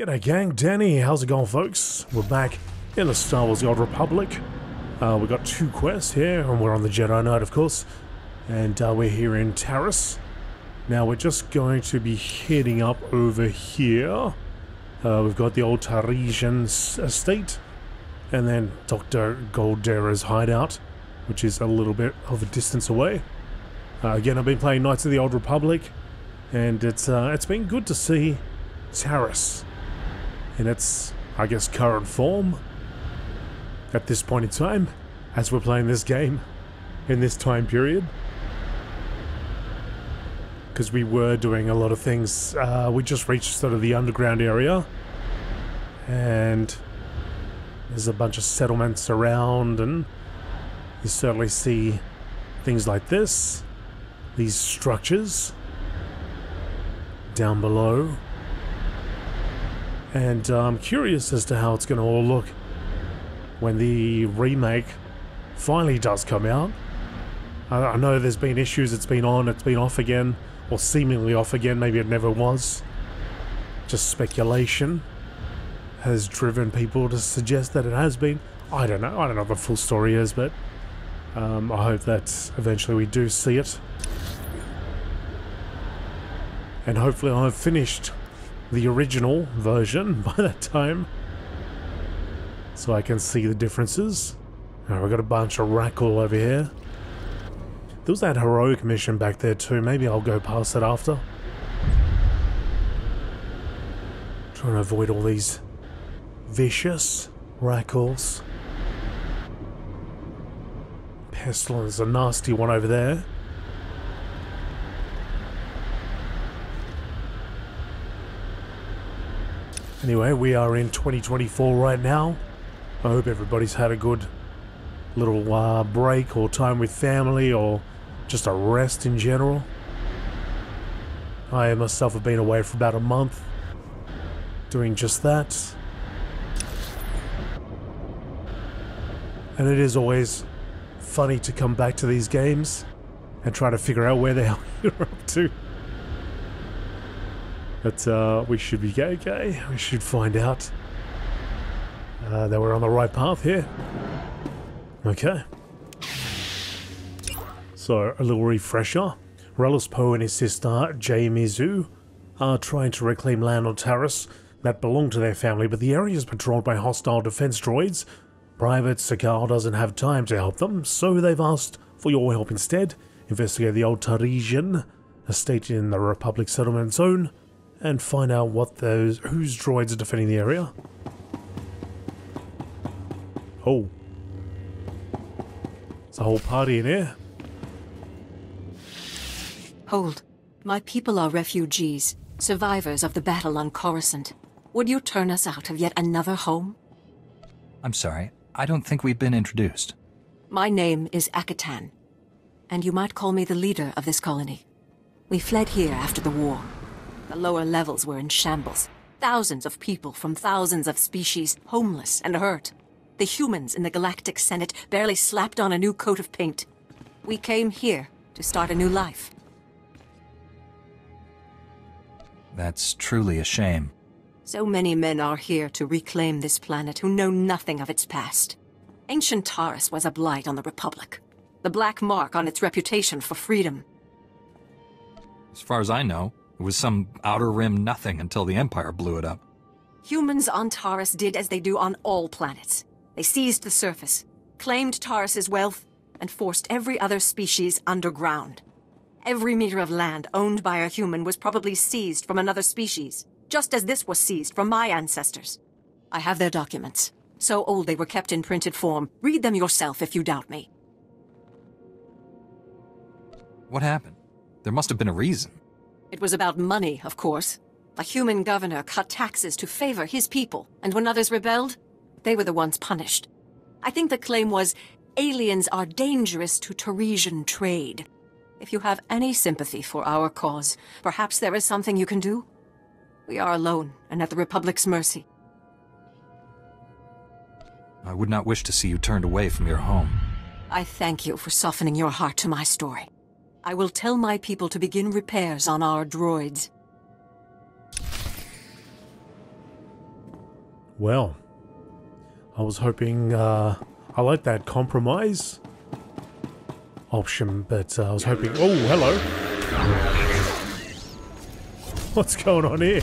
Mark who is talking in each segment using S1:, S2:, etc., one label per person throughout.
S1: G'day gang, Danny, how's it going folks? We're back in the Star Wars The Old Republic. Uh, we got two quests here, and we're on the Jedi Knight of course. And uh, we're here in Taris. Now we're just going to be heading up over here. Uh, we've got the old Tarisian estate, and then Dr. Godera's hideout, which is a little bit of a distance away. Uh, again, I've been playing Knights of the Old Republic, and it's uh, it's been good to see Taris in its, I guess, current form at this point in time, as we're playing this game in this time period. Because we were doing a lot of things. Uh, we just reached sort of the underground area, and there's a bunch of settlements around, and you certainly see things like this these structures down below. And uh, I'm curious as to how it's going to all look when the remake finally does come out. I, I know there's been issues, it's been on, it's been off again, or seemingly off again, maybe it never was. Just speculation has driven people to suggest that it has been. I don't know, I don't know what the full story is, but um, I hope that eventually we do see it and hopefully have finished the original version by that time so I can see the differences. We've got a bunch of Rakghoul over here. There was that heroic mission back there too, maybe I'll go past it after. Trying to avoid all these vicious Rakghouls. Pestilence, a nasty one over there. Anyway, we are in 2024 right now. I hope everybody's had a good little uh, break or time with family or just a rest in general. I myself have been away for about a month doing just that. And it is always funny to come back to these games and try to figure out where the hell you're up to. But uh, we should be okay. We should find out uh, that we're on the right path here. Okay. So, a little refresher. Relus Poe and his sister, Jaime Zu, are trying to reclaim land on Taris that belonged to their family, but the area is patrolled by hostile defense droids. Private Sakal doesn't have time to help them, so they've asked for your help instead. Investigate the old Tarisian estate in the Republic settlement zone and find out what those whose droids are defending the area. Oh. It's a whole party in here.
S2: Hold. My people are refugees, survivors of the battle on Coruscant. Would you turn us out of yet another home?
S3: I'm sorry. I don't think we've been introduced.
S2: My name is Akatan, and you might call me the leader of this colony. We fled here after the war, the lower levels were in shambles. Thousands of people from thousands of species, homeless and hurt. The humans in the Galactic Senate barely slapped on a new coat of paint. We came here to start a new life.
S3: That's truly a shame.
S2: So many men are here to reclaim this planet who know nothing of its past. Ancient Taris was a blight on the Republic. The black mark on its reputation for freedom.
S3: As far as I know, it was some outer rim nothing until the Empire blew it up.
S2: Humans on Taris did as they do on all planets. They seized the surface, claimed Taris's wealth, and forced every other species underground. Every meter of land owned by a human was probably seized from another species, just as this was seized from my ancestors. I have their documents. So old they were kept in printed form. Read them yourself if you doubt me.
S3: What happened? There must have been a reason.
S2: It was about money, of course. A human governor cut taxes to favor his people, and when others rebelled, they were the ones punished. I think the claim was, aliens are dangerous to Tarisian trade. If you have any sympathy for our cause, perhaps there is something you can do? We are alone, and at the Republic's mercy.
S3: I would not wish to see you turned away from your home.
S2: I thank you for softening your heart to my story. I will tell my people to begin repairs on our droids.
S1: Well, I was hoping, uh, I like that compromise option, but uh, I was hoping, oh, hello. What's going on here?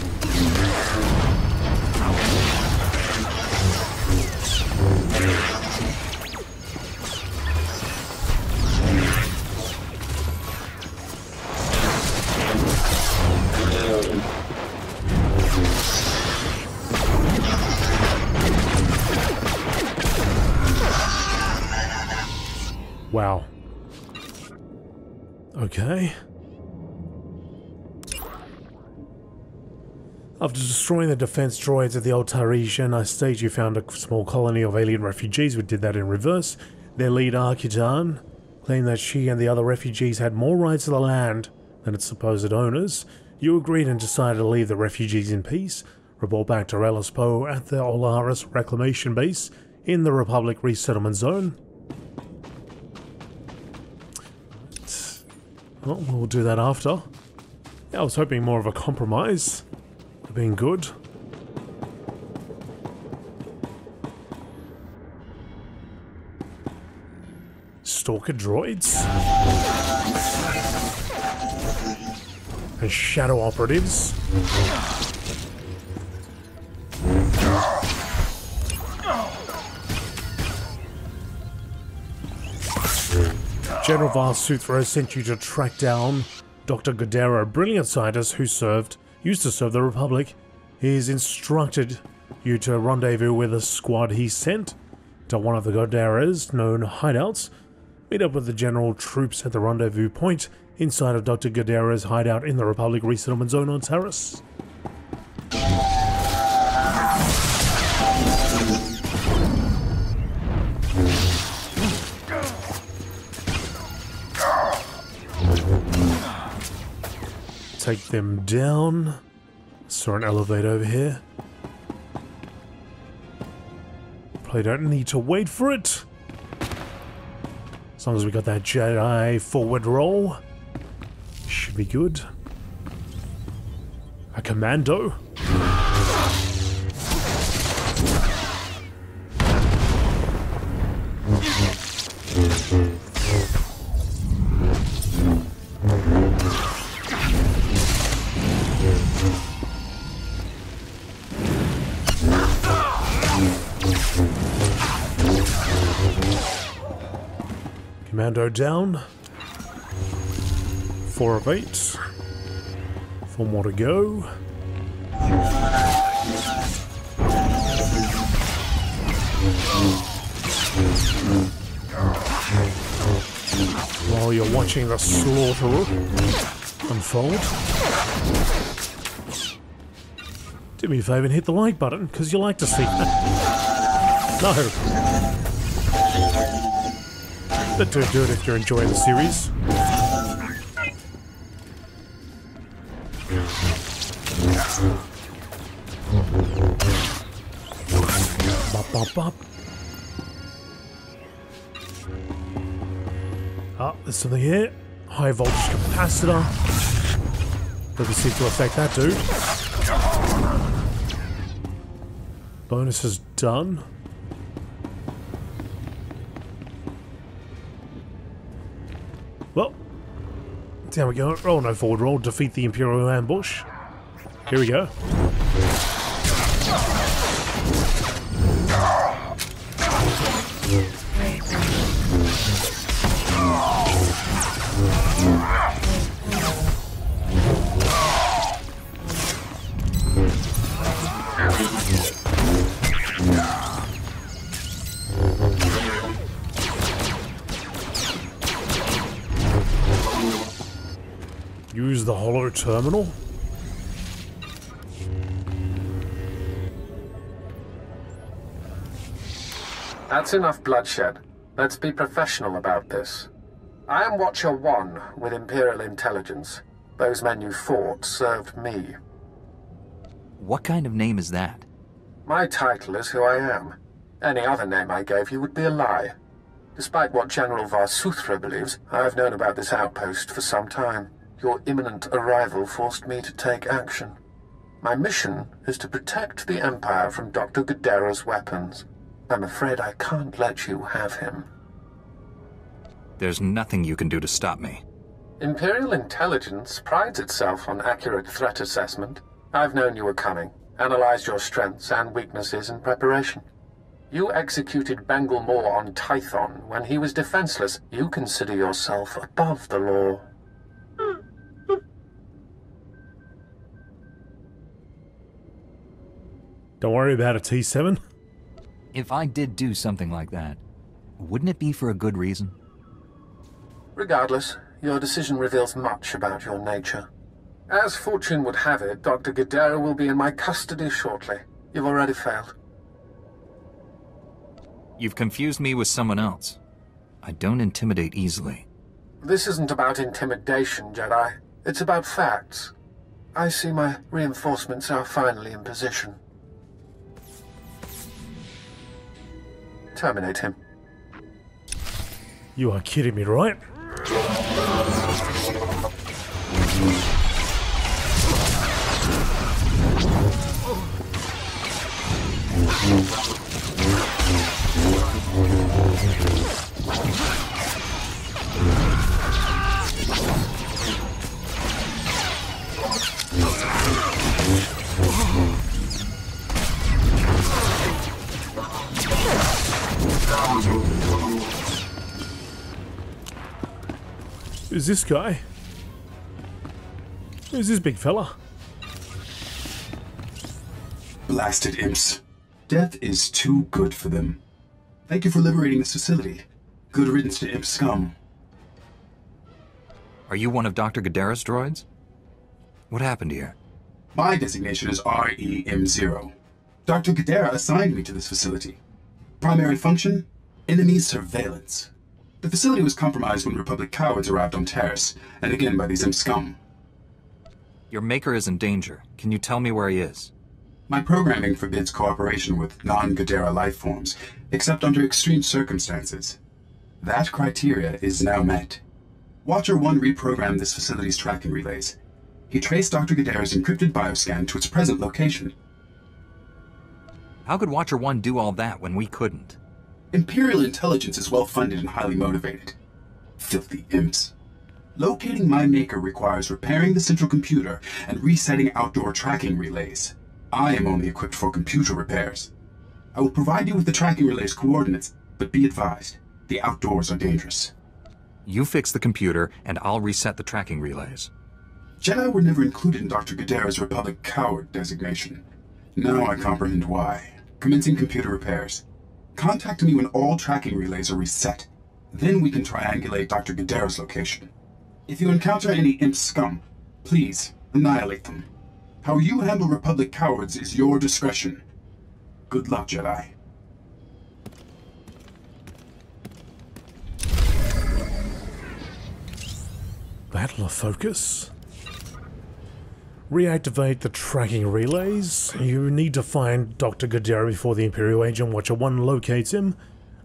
S1: After destroying the defense droids at the old Tarisian stage, you found a small colony of alien refugees. We did that in reverse. Their leader, Architan, claimed that she and the other refugees had more rights to the land than its supposed owners. You agreed and decided to leave the refugees in peace. Report back to Relis Poe at the Olaris Reclamation Base in the Republic Resettlement Zone. Well, we'll do that after. Yeah, I was hoping more of a compromise. Being good. Stalker droids? And shadow operatives? General Var Suthra sent you to track down Dr. Godera, a brilliant scientist who served, used to serve the Republic. He's instructed you to rendezvous with a squad he sent to one of the Godera's known hideouts. Meet up with the general troops at the rendezvous point inside of Dr. Godera's hideout in the Republic resettlement zone on Taris. Take them down. Saw an elevator over here. Probably don't need to wait for it. As long as we got that Jedi forward roll. Should be good. A commando. Commando down. Four of eight. Four more to go. While you're watching the slaughter unfold, do me a favour and hit the like button because you like to see. No. But do, do it if you're enjoying the series. Bop, bop, bop. Ah, there's something here. High voltage capacitor. Doesn't seem to affect that dude. Bonus is done. There we go. Roll no forward roll. Defeat the Imperial ambush. Here we go. Terminal?
S4: That's enough bloodshed. Let's be professional about this. I am Watcher 1 with Imperial Intelligence. Those men you fought served me.
S5: What kind of name is that?
S4: My title is who I am. Any other name I gave you would be a lie. Despite what General Var Suthra believes, I have known about this outpost for some time. Your imminent arrival forced me to take action. My mission is to protect the Empire from Dr. Godera's weapons. I'm afraid I can't let you have him.
S3: There's nothing you can do to stop me.
S4: Imperial intelligence prides itself on accurate threat assessment. I've known you were coming, analyzed your strengths and weaknesses in preparation. You executed Bengel Morr on Tython when he was defenseless. You consider yourself above the law.
S1: Don't worry about it, T7.
S5: If I did do something like that, wouldn't it be for a good reason?
S4: Regardless, your decision reveals much about your nature. As fortune would have it, Dr. Godera will be in my custody shortly. You've already failed.
S3: You've confused me with someone else. I don't intimidate easily.
S4: This isn't about intimidation, Jedi. It's about facts. I see my reinforcements are finally in position. Terminate him.
S1: You are kidding me, right? Who's this guy? Who's this big fella?
S6: Blasted imps. Death is too good for them. Thank you for liberating this facility. Good riddance to imp scum.
S3: Are you one of Dr. Godera's droids? What happened here?
S6: My designation is REM0. Dr. Godera assigned me to this facility. Primary function? Enemy surveillance. The facility was compromised when Republic cowards arrived on Taris, and again by these imp scum.
S3: Your maker is in danger. Can you tell me where he is?
S6: My programming forbids cooperation with non-Godera life forms, except under extreme circumstances. That criteria is now met. Watcher 1 reprogrammed this facility's tracking relays. He traced Dr. Godera's encrypted bioscan to its present location.
S3: How could Watcher 1 do all that when we couldn't?
S6: Imperial intelligence is well funded and highly motivated. Filthy imps. Locating my maker requires repairing the central computer and resetting outdoor tracking relays. I am only equipped for computer repairs. I will provide you with the tracking relay's coordinates, but be advised, the outdoors are dangerous.
S3: You fix the computer, and I'll reset the tracking relays.
S6: Jedi were never included in Dr. Godera's Republic Coward designation. Now I comprehend why. Commencing computer repairs. Contact me when all tracking relays are reset. Then we can triangulate Dr. Godera's location. If you encounter any imp scum, please annihilate them. How you handle Republic cowards is your discretion. Good luck, Jedi.
S1: Battle of Focus. Reactivate the tracking relays. You need to find Dr. Godera before the Imperial Agent Watcher 1 locates him.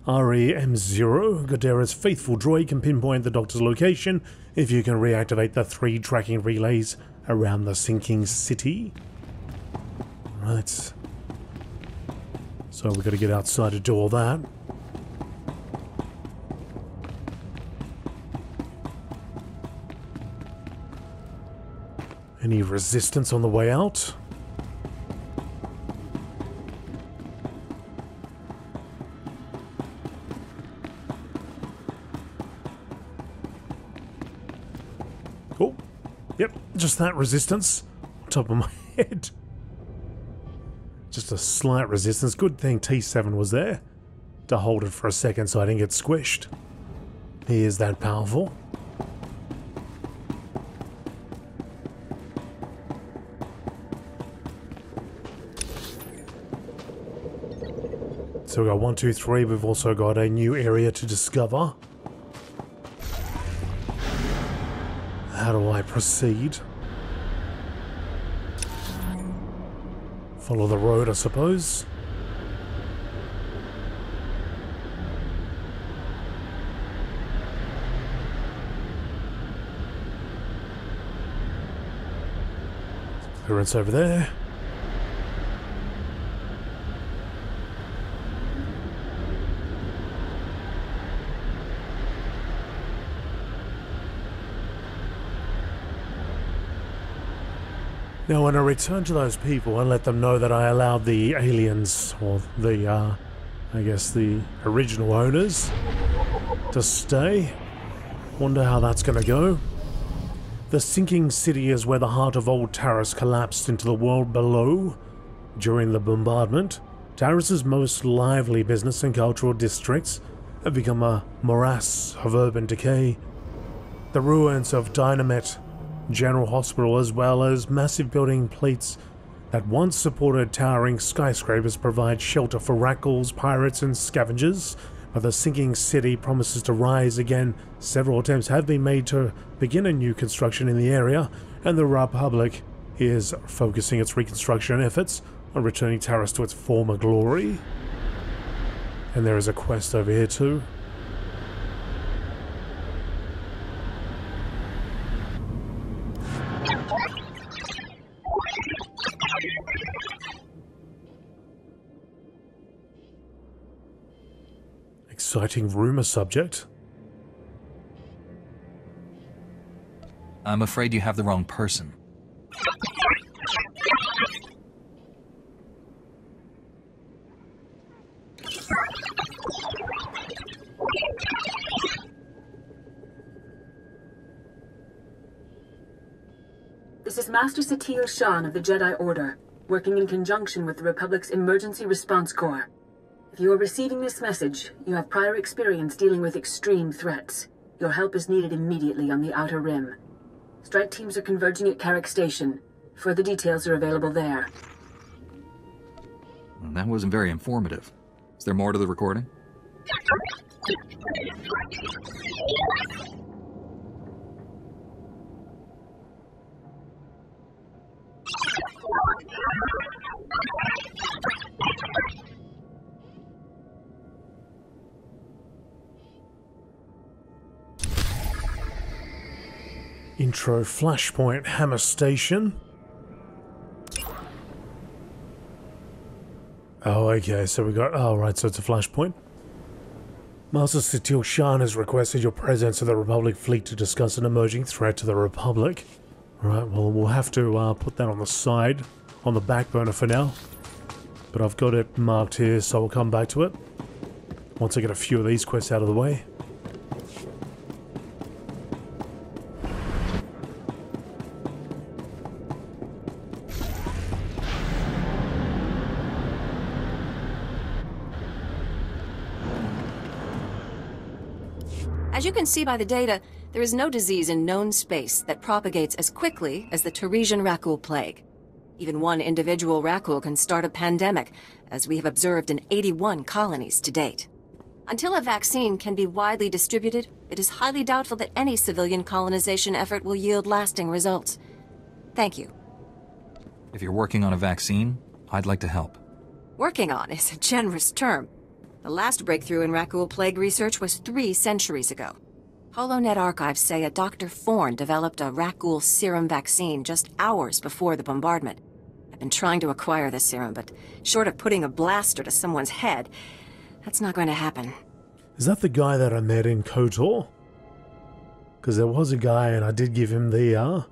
S1: REM0, Godera's faithful droid, can pinpoint the Doctor's location if you can reactivate the three tracking relays around the sinking city. Right. So we've got to get outside to do all that. Any resistance on the way out? Oh, yep, just that resistance on top of my head. Just a slight resistance. Good thing T7 was there to hold it for a second so I didn't get squished. He is that powerful. So we got one, two, three. We've also got a new area to discover. How do I proceed? Follow the road, I suppose. Clearance over there. Now, when I return to those people and let them know that I allowed the aliens, or the, uh, I guess the original owners, to stay, wonder how that's gonna go. The sinking city is where the heart of old Taris collapsed into the world below during the bombardment. Taris's most lively business and cultural districts have become a morass of urban decay. The ruins of Dynamite General Hospital, as well as massive building plates that once supported towering skyscrapers, provide shelter for rakghouls, pirates, and scavengers. But the sinking city promises to rise again. Several attempts have been made to begin a new construction in the area, and the Republic is focusing its reconstruction efforts on returning Taris to its former glory. And there is a quest over here too. Exciting rumor subject.
S5: I'm afraid you have the wrong person.
S7: This is Master Satil Shan of the Jedi Order, working in conjunction with the Republic's Emergency Response Corps. If you are receiving this message, you have prior experience dealing with extreme threats. Your help is needed immediately on the Outer Rim. Strike teams are converging at Carrick Station. Further details are available there.
S3: Well, that wasn't very informative. Is there more to the recording?
S1: Intro Flashpoint Hammer Station. Oh, okay, so we got. Oh, right, so it's a flashpoint. Master Satil Shan has requested your presence in the Republic fleet to discuss an emerging threat to the Republic. Right, well, we'll have to uh, put that on the side, on the back burner for now. But I've got it marked here, so we'll come back to it. Once I get a few of these quests out of the way.
S2: As you can see by the data, there is no disease in known space that propagates as quickly as the Tarisian Rakghoul plague. Even one individual Rakghoul can start a pandemic, as we have observed in 81 colonies to date. Until a vaccine can be widely distributed, it is highly doubtful that any civilian colonization effort will yield lasting results. Thank you.
S3: If you're working on a vaccine, I'd like to help.
S2: Working on is a generous term. The last breakthrough in Rakghoul plague research was three centuries ago. HoloNet archives say a Dr. Forn developed a Rakghoul serum vaccine just hours before the bombardment. I've been trying to acquire the serum, but short of putting a blaster to someone's head, that's not going to happen.
S1: Is that the guy that I met in KOTOR? Because there was a guy and I did give him the, uh...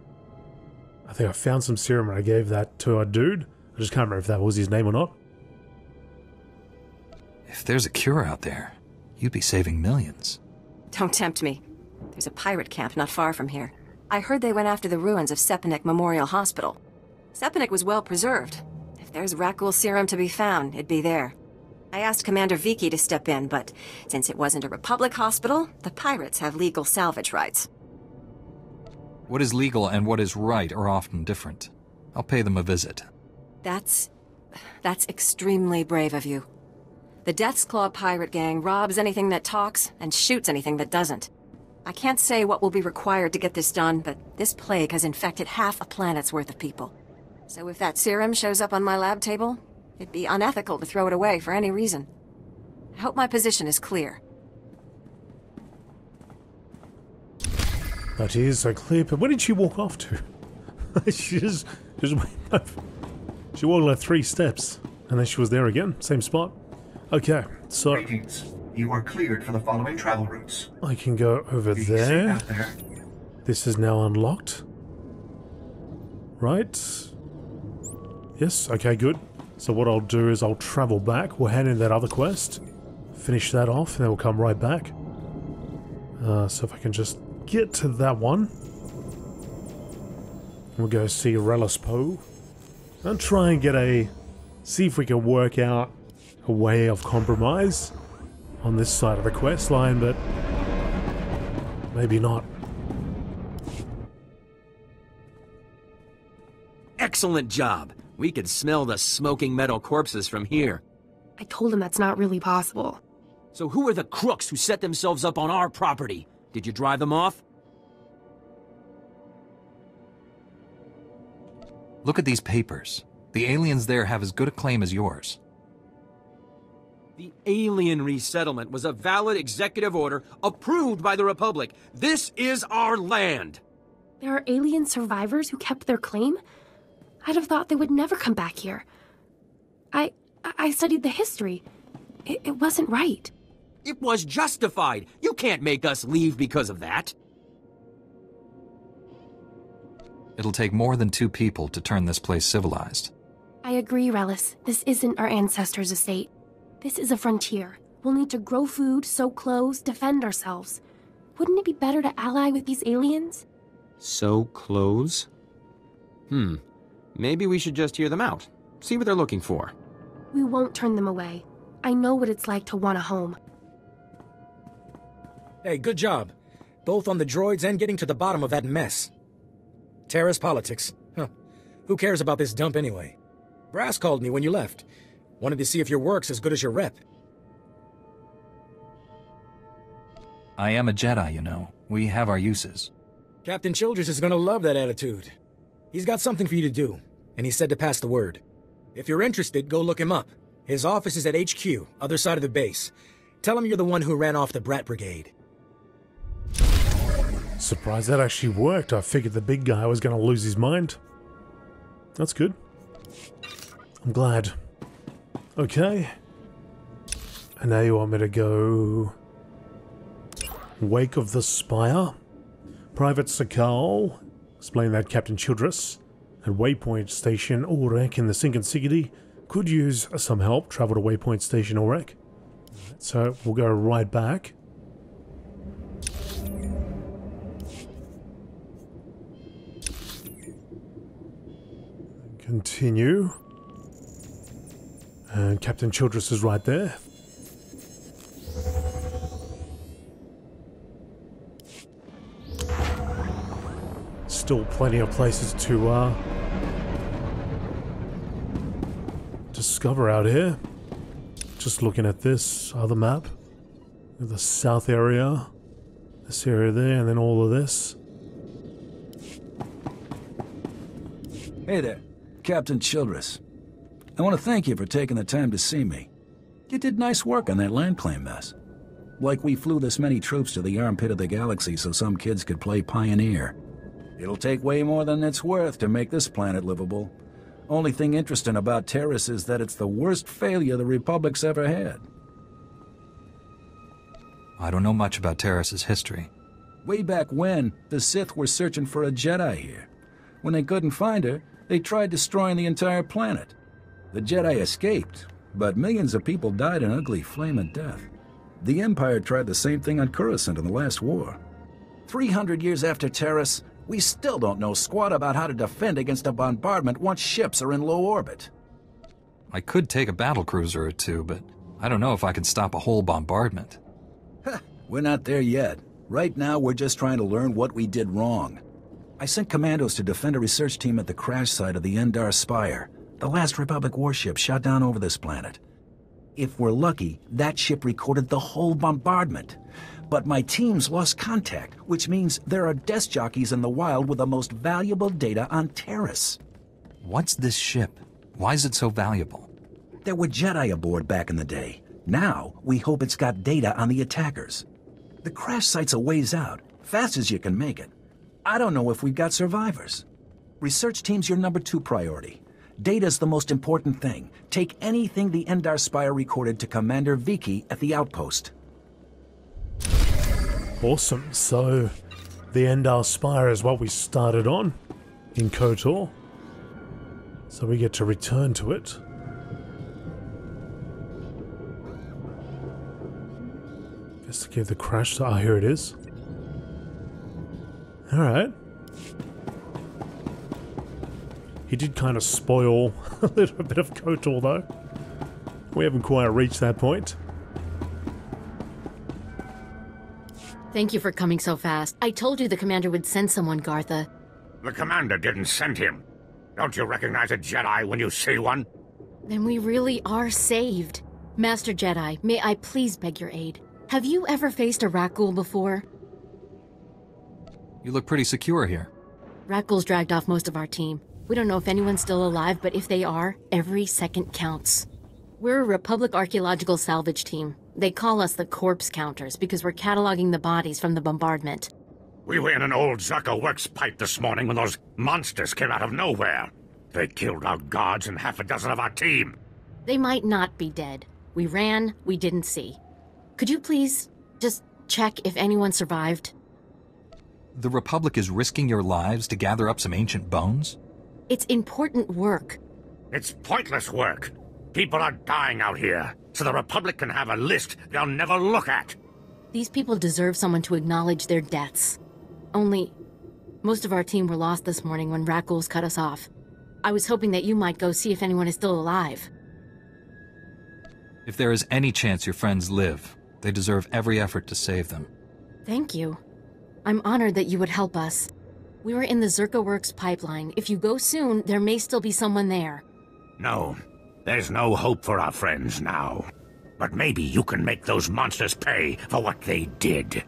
S1: I think I found some serum and I gave that to a dude. I just can't remember if that was his name or not.
S3: If there's a cure out there, you'd be saving millions.
S2: Don't tempt me. There's a pirate camp not far from here. I heard they went after the ruins of Sepanek Memorial Hospital. Sepanek was well preserved. If there's Rakghoul serum to be found, it'd be there. I asked Commander Viki to step in, but since it wasn't a Republic hospital, the pirates have legal salvage rights.
S3: What is legal and what is right are often different. I'll pay them a visit.
S2: That's... that's extremely brave of you. The Death's Claw pirate gang robs anything that talks and shoots anything that doesn't. I can't say what will be required to get this done, but this plague has infected half a planet's worth of people. So if that serum shows up on my lab table, it'd be unethical to throw it away for any reason. I hope my position is clear.
S1: That is so clear, but where did she walk off to? she just, just went up. She walked like three steps, and then she was there again, same spot. Okay, so
S8: Greetings. You are cleared for the following travel routes.
S1: I can go over there.
S8: there.
S1: This is now unlocked. Right? Yes, okay, good. So what I'll do is I'll travel back. We'll hand in that other quest, finish that off, and then we'll come right back. Uh, so if I can just get to that one. We'll go see Relis Poe. And try and get a... See if we can work out a way of compromise on this side of the quest line, but... Maybe not.
S9: Excellent job. We could smell the smoking metal corpses from here.
S10: I told him that's not really possible.
S9: So who are the crooks who set themselves up on our property? Did you drive them off?
S3: Look at these papers. The aliens there have as good a claim as yours.
S9: The alien resettlement was a valid executive order approved by the Republic. This is our land!
S10: There are alien survivors who kept their claim? I'd have thought they would never come back here. I I studied the history. It, it wasn't right.
S9: It was justified. You can't make us leave because of that.
S3: It'll take more than two people to turn this place civilized.
S10: I agree, Relis. This isn't our ancestors' estate. This is a frontier. We'll need to grow food, sew clothes, defend ourselves. Wouldn't it be better to ally with these aliens?
S9: Sew clothes? Hmm. Maybe we should just hear them out. See what they're looking for.
S10: We won't turn them away. I know what it's like to want a home.
S11: Hey, good job. Both on the droids and getting to the bottom of that mess. Taris politics. Huh. Who cares about this dump anyway? Brass called me when you left. Wanted to see if your work's as good as your rep.
S3: I am a Jedi, you know. We have our uses.
S11: Captain Childress is gonna love that attitude. He's got something for you to do, and he said to pass the word. If you're interested, go look him up. His office is at HQ, other side of the base. Tell him you're the one who ran off the Brat Brigade.
S1: Surprised that actually worked. I figured the big guy was going to lose his mind. That's good. I'm glad. Okay. And now you want me to go... Wake of the Spire? Private Sakal. Explain that Captain Childress at Waypoint Station Orek in the Sinking City could use some help. Travel to Waypoint Station Orek. So we'll go right back. Continue. And Captain Childress is right there. Still plenty of places to uh, discover out here. Just looking at this other map. The south area. This area there, and then all of this.
S12: Hey there, Captain Childress. I want to thank you for taking the time to see me. You did nice work on that land claim mess. Like we flew this many troops to the armpit of the galaxy so some kids could play pioneer. It'll take way more than it's worth to make this planet livable. Only thing interesting about Taris is that it's the worst failure the Republic's ever had.
S3: I don't know much about Taris's history.
S12: Way back when, the Sith were searching for a Jedi here. When they couldn't find her, they tried destroying the entire planet. The Jedi escaped, but millions of people died an ugly flame of death. The Empire tried the same thing on Coruscant in the last war. 300 years after Taris, we still don't know squat about how to defend against a bombardment once ships are in low orbit.
S3: I could take a battle cruiser or two, but I don't know if I can stop a whole bombardment.
S12: We're not there yet. Right now, we're just trying to learn what we did wrong. I sent commandos to defend a research team at the crash site of the Endar Spire, the last Republic warship shot down over this planet. If we're lucky, that ship recorded the whole bombardment. But my teams lost contact, which means there are desk jockeys in the wild with the most valuable data on Taris.
S3: What's this ship? Why is it so valuable?
S12: There were Jedi aboard back in the day. Now, we hope it's got data on the attackers. The crash site's a ways out, fast as you can make it. I don't know if we've got survivors. Research team's your number two priority. Data's the most important thing. Take anything the Endar Spire recorded to Commander Viki at the outpost.
S1: Awesome. So, the Endar Spire is what we started on in KOTOR. So we get to return to it. Investigate the crash. Ah, here it is. Alright. He did kind of spoil a little bit of Kotor though. We haven't quite reached that point.
S13: Thank you for coming so fast. I told you the commander would send someone, Gartha.
S14: The commander didn't send him. Don't you recognize a Jedi when you see one?
S13: Then we really are saved. Master Jedi, may I please beg your aid? Have you ever faced a Rakghoul before?
S3: You look pretty secure here.
S13: Rakghouls dragged off most of our team. We don't know if anyone's still alive, but if they are, every second counts. We're a Republic archaeological salvage team. They call us the corpse counters because we're cataloging the bodies from the bombardment.
S14: We were in an old Zerka works pipe this morning when those monsters came out of nowhere. They killed our guards and half a dozen of our team.
S13: They might not be dead. We ran, we didn't see. Could you please just check if anyone survived?
S3: The Republic is risking your lives to gather up some ancient bones?
S13: It's important work.
S14: It's pointless work. People are dying out here, so the Republic can have a list they'll never look at.
S13: These people deserve someone to acknowledge their deaths. Only, most of our team were lost this morning when Rakghouls cut us off. I was hoping that you might go see if anyone is still alive.
S3: If there is any chance your friends live, they deserve every effort to save them.
S13: Thank you. I'm honored that you would help us. We were in the Zerka Works pipeline. If you go soon, there may still be someone there.
S14: No, there's no hope for our friends now. But maybe you can make those monsters pay for what they did.